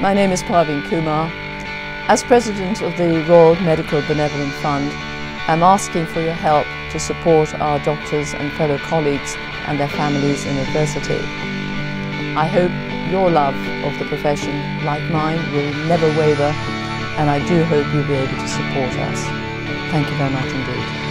My name is Parveen Kumar. As President of the Royal Medical Benevolent Fund, I'm asking for your help to support our doctors and fellow colleagues and their families in adversity. I hope your love of the profession, like mine, will never waver, and I do hope you'll be able to support us. Thank you very much indeed.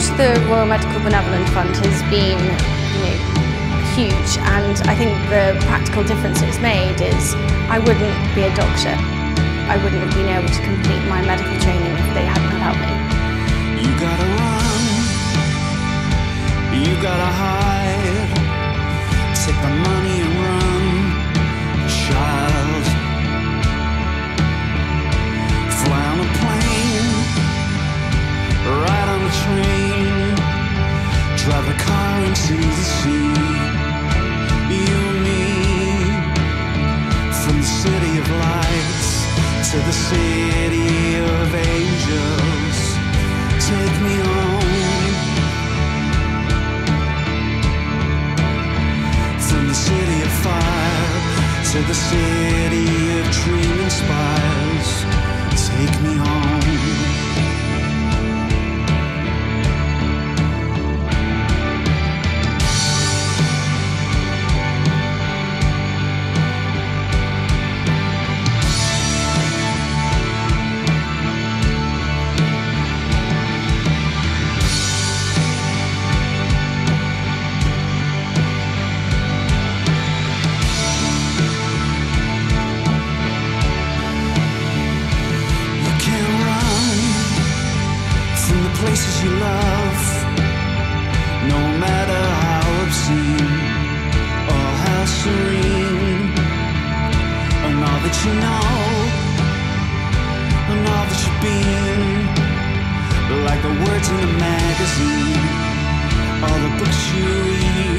Support of the Royal Medical Benevolent Fund has been you know, huge and I think the practical difference it's made is I wouldn't be a doctor. I wouldn't have been able to complete my medical training if they hadn't helped me. You gotta run, you gotta hide, into the sea. You and me, from the city of lights to the city of angels. Take me home from the city of fire to the city of dreaming love, no matter how obscene or how serene. And all that you know, and all that you've been, like the words in a magazine, all the books you read.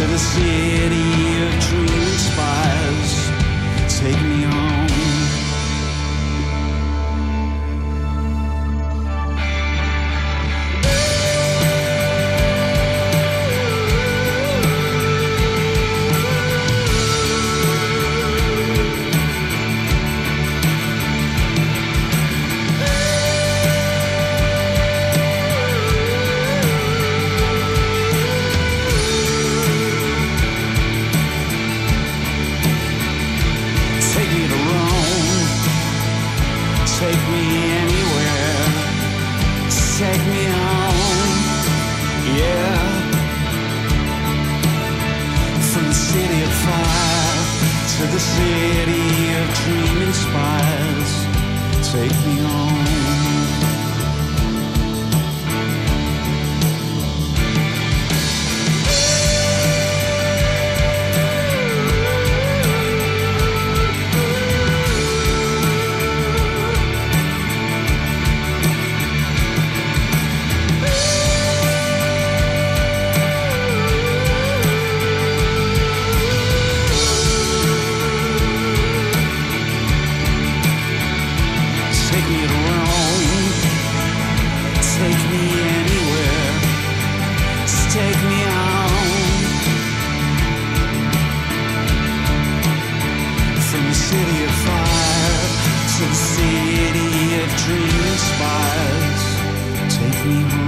To the city of dreaming city of dreaming spires. Take me home. To the city of dreaming spires. Take me home.